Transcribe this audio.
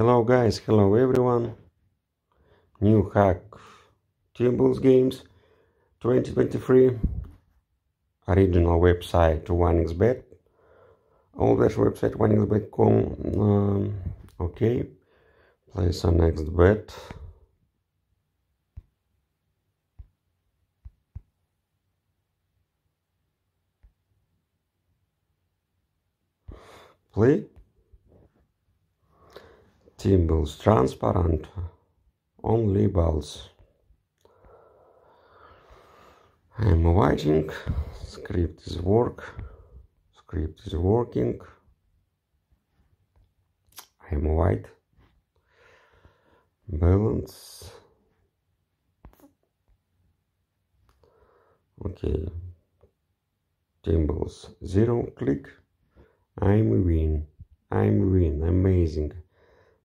Hello guys, hello everyone. New hack. Thimbles Games 2023 original website 1xbet old website 1xbet.com um, okay. Place a next bet. Play Thimbles transparent. On labels I'm waiting script is work. Script is working. I'm white. Balance. Okay. Thimbles zero. Click. I'm win. I'm win. Amazing